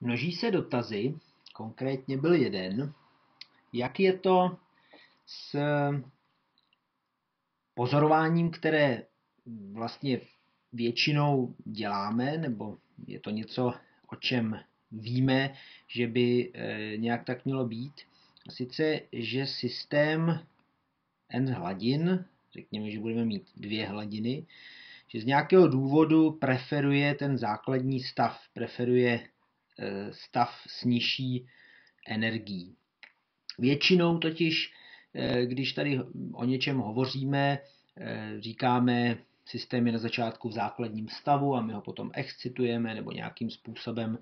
Množí se dotazy, konkrétně byl jeden, jak je to s pozorováním, které vlastně většinou děláme, nebo je to něco, o čem víme, že by eh, nějak tak mělo být. A sice, že systém n hladin, řekněme, že budeme mít dvě hladiny, že z nějakého důvodu preferuje ten základní stav, preferuje stav s nižší energií. Většinou totiž, eh, když tady o něčem hovoříme, říkáme, systém je na začátku v základním stavu a my ho potom excitujeme nebo nějakým způsobem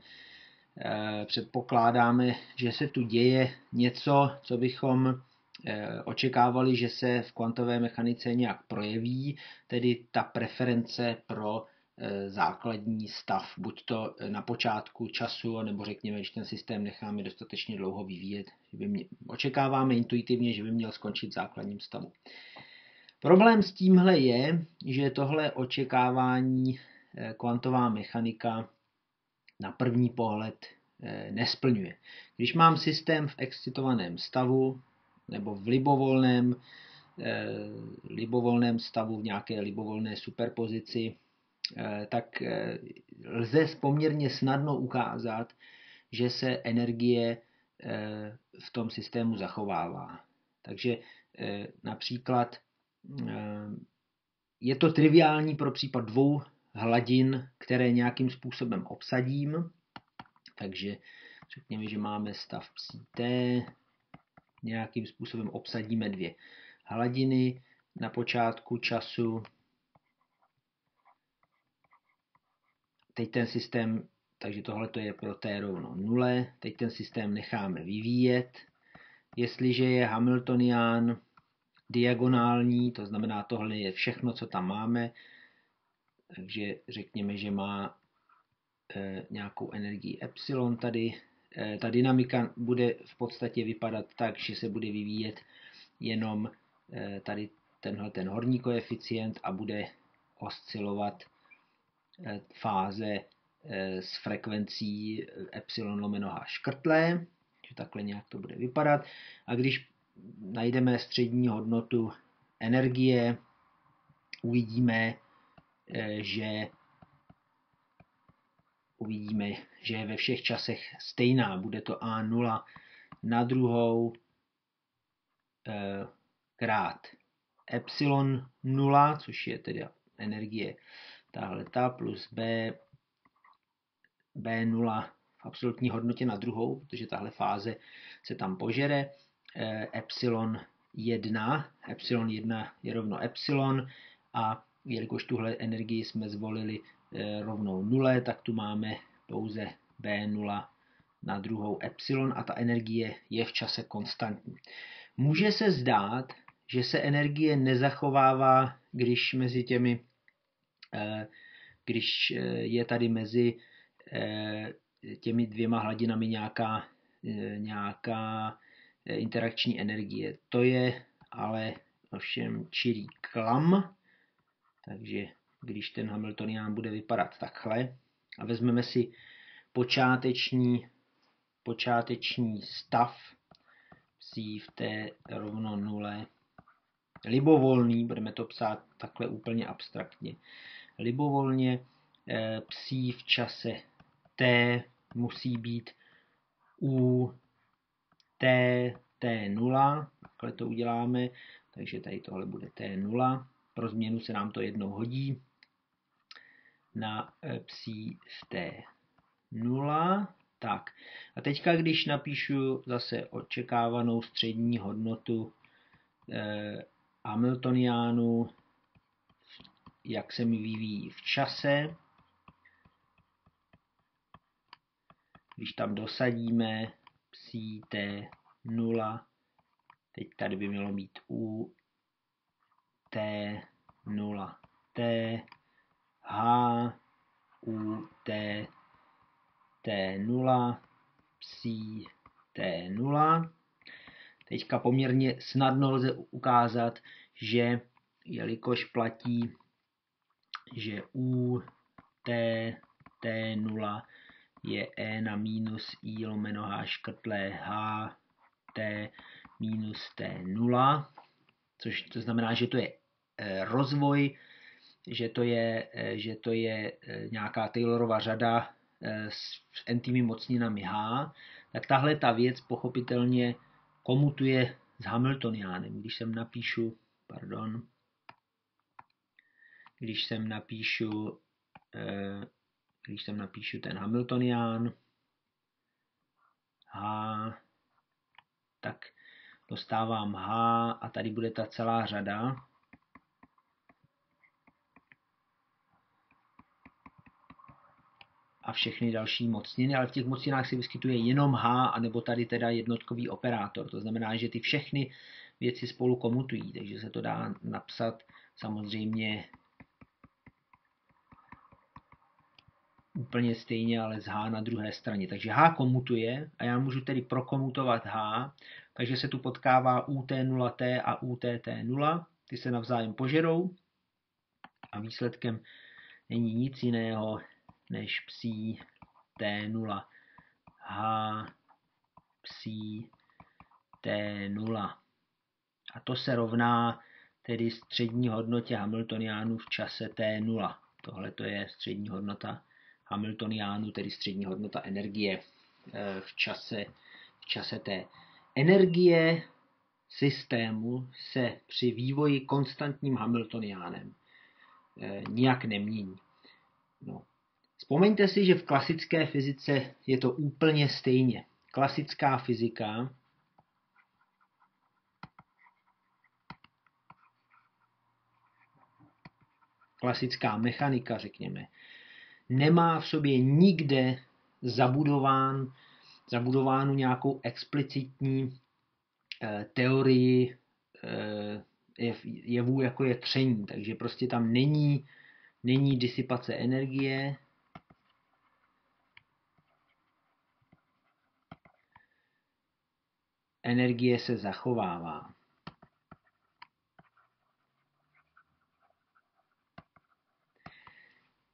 Eh, předpokládáme, že se tu děje něco, co bychom eh, očekávali, že se v kvantové mechanice nějak projeví, tedy ta preference pro eh, základní stav, buď to na počátku času, nebo řekněme, když ten systém necháme dostatečně dlouho vyvíjet. Že by mě, očekáváme intuitivně, že by měl skončit v základním stavu. Problém s tímhle je, že tohle očekávání kvantová mechanika na první pohled eh, nesplňuje. Když mám systém v excitovaném stavu nebo v libovolném, eh, libovolném stavu, v nějaké libovolné superpozici, eh, tak lze poměrně snadno ukázat, že se energie v tom systému zachovává. Takže například je to triviální pro případ dvou hladin, které nějakým způsobem obsadím. Takže řekněme, že máme stav psí T, nějakým způsobem obsadíme dvě hladiny na počátku času. Teď ten systém, takže tohle je pro T rovno 0, teď ten systém necháme vyvíjet. Jestliže je Hamiltonian diagonální, to znamená tohle je všechno, co tam máme, takže řekněme, že má e, nějakou energii epsilon tady. E, ta dynamika bude v podstatě vypadat tak, že se bude vyvíjet jenom e, tady tenhle ten horní koeficient a bude oscilovat fáze s frekvencí epsilon lomeno h škrtlé, že takhle nějak to bude vypadat. A když najdeme střední hodnotu energie, uvidíme, Eh, že uvidíme, že je ve všech časech stejná. Bude to A0 na druhou eh, krát epsilon 0, což je tedy energie tahle ta plus B, B0 v absolutní hodnotě na druhou, protože tahle fáze se tam požere. Eh, epsilon 1, epsilon 1 je rovno epsilon a jelikož tuhle energii jsme zvolili eh, rovnou 0, tak tu máme pouze B0 na druhou epsilon a ta energie je v čase konstantní. Může se zdát, že se energie nezachovává, když mezi těmi, když eh, je tady mezi těmi dvěma hladinami nějaká, nějaká interakční energie. To je ale ovšem čirý klam, takže když ten Hamiltonián bude vypadat takhle a vezmeme si počáteční, počáteční stav psí v té rovno nule, libovolný, budeme to psát takhle úplně abstraktně, libovolně eh, psí v čase t musí být u t, t0, takhle to uděláme, takže tady tohle bude t0, pro změnu se nám to jednou hodí. Na e, psí v té 0. Tak. A teďka, když napíšu zase očekávanou střední hodnotu eh, Hamiltoniánu, jak se mi vyvíjí v čase, když tam dosadíme psí t 0, teď tady by mělo být u T0, T, H, U, T, T0, psí T0. Teďka poměrně snadno lze ukázat, že jelikož platí, že U, T, T0 je E na minus I lomeno H škrtlé H T minus T0, což to znamená, že to je e, rozvoj, že to je, e, že to je e, nějaká Taylorova řada s n mocninami H, tak tahle ta věc pochopitelně komutuje s Hamiltoniánem. Když sem napíšu, pardon, když sem napíšu, když sem napíšu ten Hamiltonián, H, tak dostávám H a tady bude ta celá řada. a všechny další mocniny, ale v těch mocninách se vyskytuje jenom H, anebo tady teda jednotkový operátor. To znamená, že ty všechny věci spolu komutují, takže se to dá napsat samozřejmě úplně stejně, ale z H na druhé straně. Takže H komutuje a já můžu tedy prokomutovat H, takže se tu potkává UT0T a UTT0, ty se navzájem požerou a výsledkem není nic jiného než psí T0 H psí T0. A to se rovná tedy střední hodnotě Hamiltoniánů v čase T0. Tohle to je střední hodnota Hamiltoniánu, tedy střední hodnota energie eh, v čase, v čase T. Energie systému se při vývoji konstantním Hamiltoniánem eh, nijak nemění. No. Vzpomeňte si, že v klasické fyzice je to úplně stejně. Klasická fyzika klasická mechanika, řekněme, nemá v sobě nikde zabudován, zabudovánu nějakou explicitní eh, teorii eh, jevů, jako je tření. Takže prostě tam není, není disipace energie, energie se zachovává.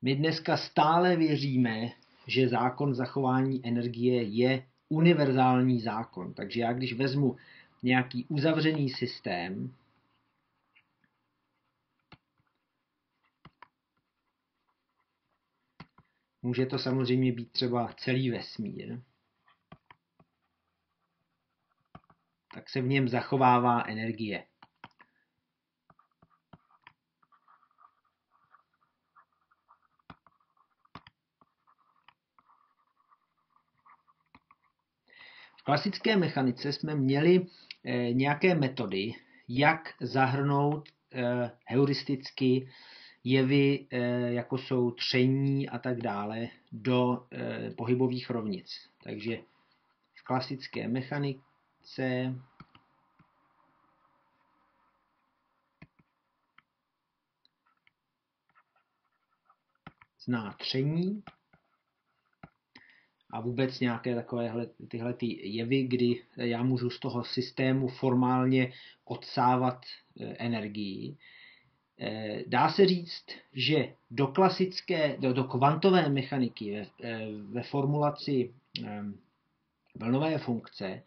My dneska stále věříme, že zákon zachování energie je univerzální zákon. Takže já když vezmu nějaký uzavřený systém, může to samozřejmě být třeba celý vesmír, tak se v něm zachovává energie. V klasické mechanice jsme měli eh, nějaké metody, jak zahrnout eh, heuristicky jevy, eh, jako jsou tření a tak dále, do pohybových rovnic. Takže v klasické mechanice zná tření a vůbec nějaké takovéhle tyhle ty jevy, kdy já můžu z toho systému formálně odsávat e, energii. E, dá se říct, že do klasické, do, do kvantové mechaniky ve, e, ve formulaci vlnové funkce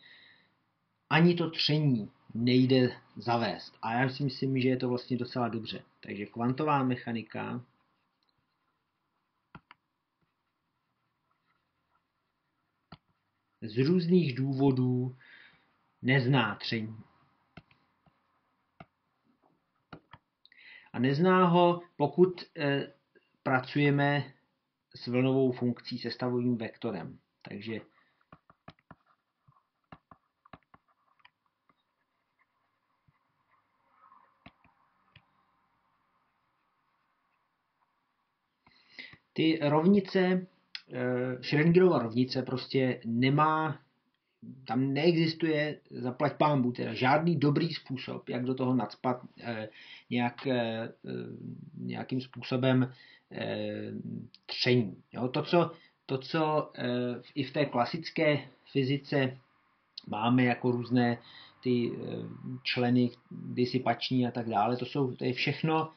ani to tření nejde zavést. A já si myslím, že je to vlastně docela dobře. Takže kvantová mechanika z různých důvodů nezná tření. A nezná ho, pokud e, pracujeme s vlnovou funkcí se stavovým vektorem. Takže ty rovnice Schrödingerova rovnice prostě nemá, tam neexistuje, zaplať pámbu, teda žádný dobrý způsob, jak do toho nadspat eh, nějak, eh, nějakým způsobem tření. Jo? To, co, to, co i v té klasické fyzice máme jako různé ty členy disipační a tak dále, to, jsou, to je všechno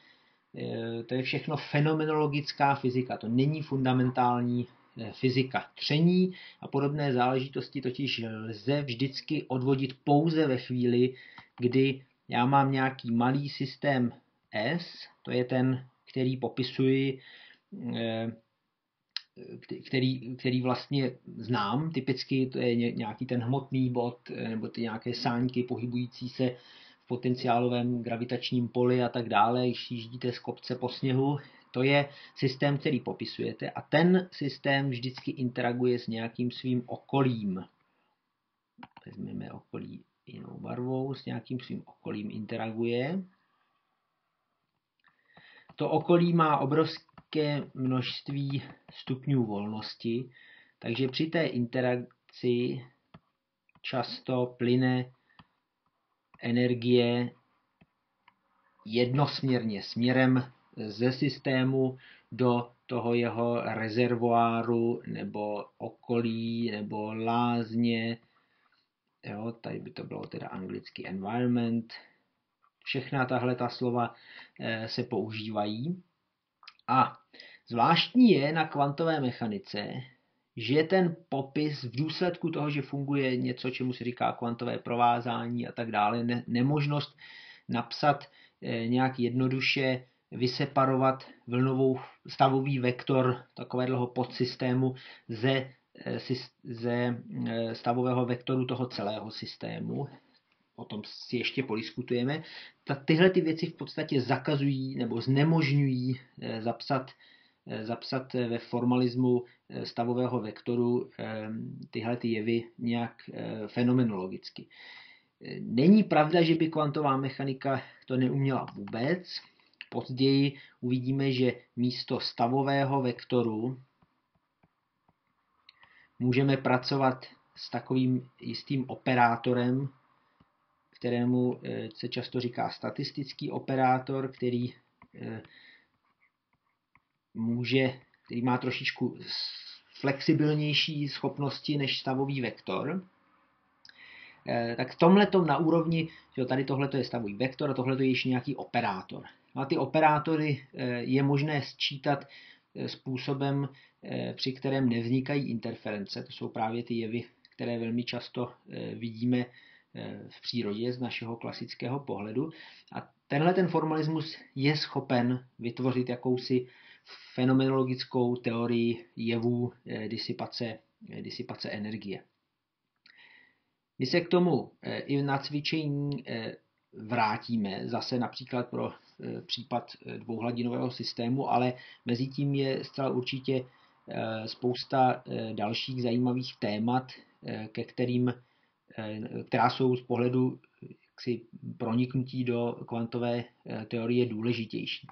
to je všechno fenomenologická fyzika, to není fundamentální fyzika tření a podobné záležitosti totiž lze vždycky odvodit pouze ve chvíli, kdy já mám nějaký malý systém S, to je ten, který popisuji, eh, který, který vlastně znám, typicky to je nějaký ten hmotný bod, eh, nebo ty nějaké sáňky pohybující se v potenciálovém gravitačním poli a tak dále, když jíždíte z kopce po sněhu, to je systém, který popisujete a ten systém vždycky interaguje s nějakým svým okolím. Vezmeme okolí jinou barvou, s nějakým svým okolím interaguje. To okolí má obrovské množství stupňů volnosti, takže při té interakci často plyne energie jednosměrně směrem ze systému do toho jeho rezervoáru nebo okolí nebo lázně. Jo, tady by to bylo teda anglicky environment. Všechna tahle ta slova eh, se používají. A zvláštní je na kvantové mechanice, že ten popis v důsledku toho, že funguje něco, čemu se říká kvantové provázání a tak dále, ne, nemožnost napsat e, nějak jednoduše vyseparovat vlnovou stavový vektor takového podsystému ze, eh, ze eh, stavového vektoru toho celého systému. O tom si ještě podiskutujeme. Ta, tyhle ty věci v podstatě zakazují nebo znemožňují eh, zapsat, zapsat ve formalismu stavového vektoru tyhle ty jevy nějak fenomenologicky. Není pravda, že by kvantová mechanika to neuměla vůbec. Později uvidíme, že místo stavového vektoru můžeme pracovat s takovým jistým operátorem, kterému eh, se často říká statistický operátor, který eh, může, který má trošičku flexibilnější schopnosti než stavový vektor. Eh, tak v tomhle na úrovni, že tady tohle je stavový vektor a tohle je již nějaký operátor. No a ty operátory eh, je možné sčítat eh, způsobem, při kterém nevznikají interference. To jsou právě ty jevy, které velmi často vidíme v přírodě z našeho klasického pohledu. A tenhle ten formalismus je schopen vytvořit jakousi fenomenologickou teorii jevů disipace, disipace energie. My se k tomu eh, i na cvičení eh, vrátíme, zase například pro eh, případ dvouhladinového systému, ale mezi tím je zcela určitě spousta dalších zajímavých témat, ke kterým, která jsou z pohledu jaksi proniknutí do kvantové teorie důležitější.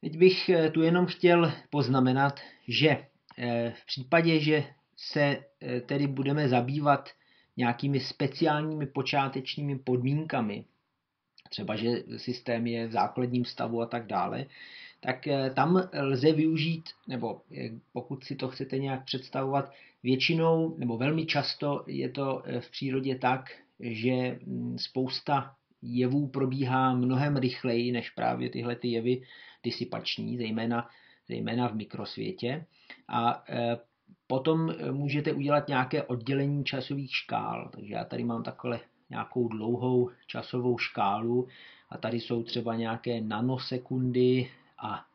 Teď bych tu jenom chtěl poznamenat, že v případě, že se tedy budeme zabývat nějakými speciálními počátečními podmínkami, třeba že systém je v základním stavu a tak dále, tak eh, tam lze využít, nebo eh, pokud si to chcete nějak představovat, většinou nebo velmi často je to eh, v přírodě tak, že mm, spousta jevů probíhá mnohem rychleji než právě tyhle ty jevy disipační, zejména, zejména v mikrosvětě. A Potom můžete udělat nějaké oddělení časových škál. Takže já tady mám takhle nějakou dlouhou časovou škálu. A tady jsou třeba nějaké nanosekundy a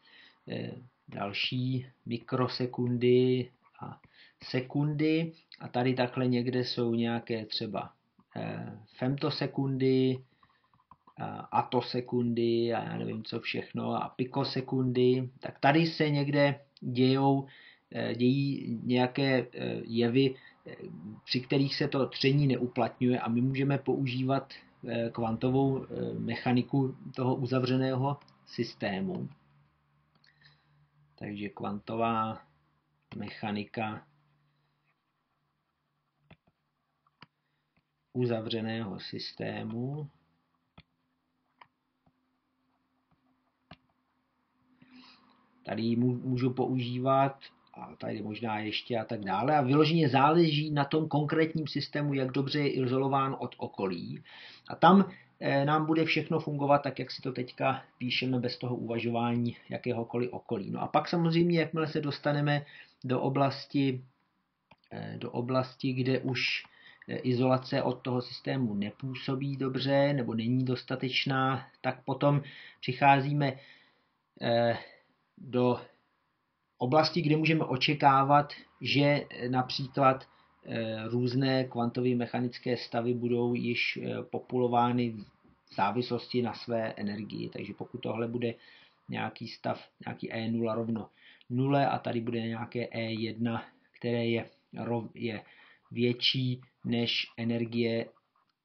e, další mikrosekundy a sekundy. A tady takhle někde jsou nějaké třeba e, femtosekundy, atosekundy a já nevím co všechno a pikosekundy, tak tady se někde dějou dějí nějaké jevy, při kterých se to tření neuplatňuje a my můžeme používat kvantovou mechaniku toho uzavřeného systému. Takže kvantová mechanika uzavřeného systému Tady ji můžu používat a tady možná ještě a tak dále. A vyloženě záleží na tom konkrétním systému, jak dobře je izolován od okolí. A tam eh, nám bude všechno fungovat tak, jak si to teďka píšeme, bez toho uvažování jakéhokoliv okolí. No a pak samozřejmě, jakmile se dostaneme do oblasti, do oblasti, kde už izolace od toho systému nepůsobí dobře nebo není dostatečná, tak potom přicházíme do oblasti, kde můžeme očekávat, že například eh, různé kvantové mechanické stavy budou již eh, populovány v závislosti na své energii. Takže pokud tohle bude nějaký stav, nějaký E0 rovno 0 a tady bude nějaké E1, které je, je větší než energie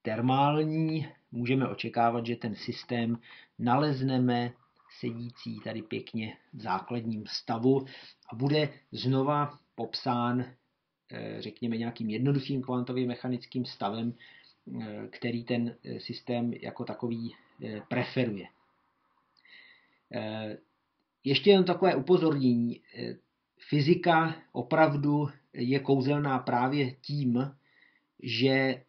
termální, můžeme očekávat, že ten systém nalezneme sedící tady pěkně v základním stavu a bude znova popsán, eh, řekněme, nějakým jednoduchým kvantovým mechanickým stavem, eh, který ten eh, systém jako takový preferuje. Ještě jen takové upozornění. Fyzika opravdu je kouzelná právě tím, že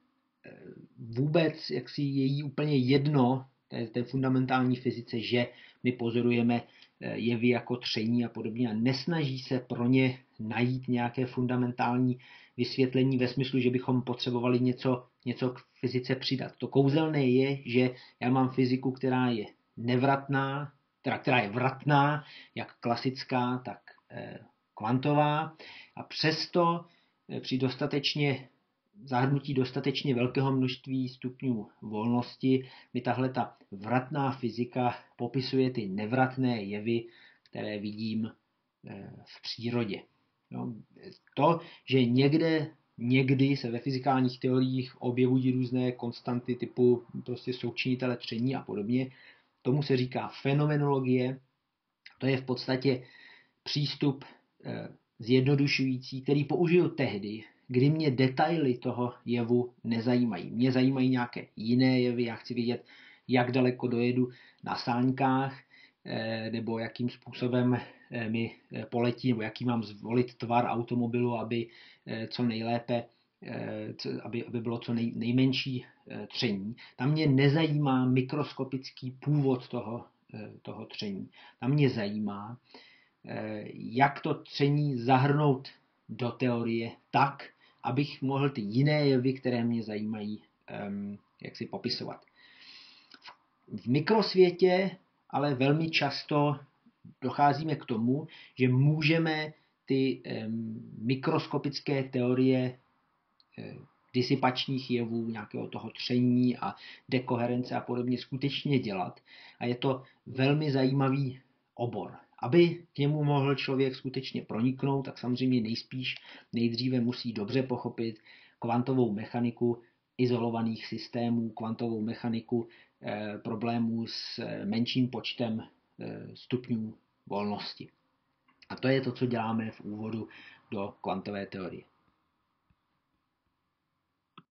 vůbec jak si je jí úplně jedno, té, té fundamentální fyzice, že my pozorujeme eh, jevy jako tření a podobně a nesnaží se pro ně najít nějaké fundamentální vysvětlení ve smyslu, že bychom potřebovali něco, něco k fyzice přidat. To kouzelné je, že já mám fyziku, která je nevratná, teda která je vratná, jak klasická, tak eh, kvantová a přesto eh, při dostatečně zahrnutí dostatečně velkého množství stupňů volnosti mi tahle ta vratná fyzika popisuje ty nevratné jevy, které vidím eh, v přírodě. No, to, že někde, někdy se ve fyzikálních teoriích objevují různé konstanty typu prostě součinitele tření a podobně, tomu se říká fenomenologie. To je v podstatě přístup eh, zjednodušující, který použiju tehdy, kdy mě detaily toho jevu nezajímají. Mě zajímají nějaké jiné jevy, já chci vědět, jak daleko dojedu na sáňkách, eh, nebo jakým způsobem eh, mi eh, poletí, nebo jaký mám zvolit tvar automobilu, aby co nejlépe, aby, aby bylo co nej, nejmenší tření. Tam mě nezajímá mikroskopický původ toho, toho tření. Tam mě zajímá, jak to tření zahrnout do teorie tak, abych mohl ty jiné jevy, které mě zajímají, jak si popisovat. V mikrosvětě ale velmi často docházíme k tomu, že můžeme ty mikroskopické teorie um, disipačních jevů, nějakého toho tření a dekoherence a podobně skutečně dělat. A je to velmi zajímavý obor. Aby k němu mohl člověk skutečně proniknout, tak samozřejmě nejspíš nejdříve musí dobře pochopit kvantovou mechaniku izolovaných systémů, kvantovou mechaniku eh, problémů s eh, menším počtem eh, stupňů volnosti. A to je to, co děláme v úvodu do kvantové teorie.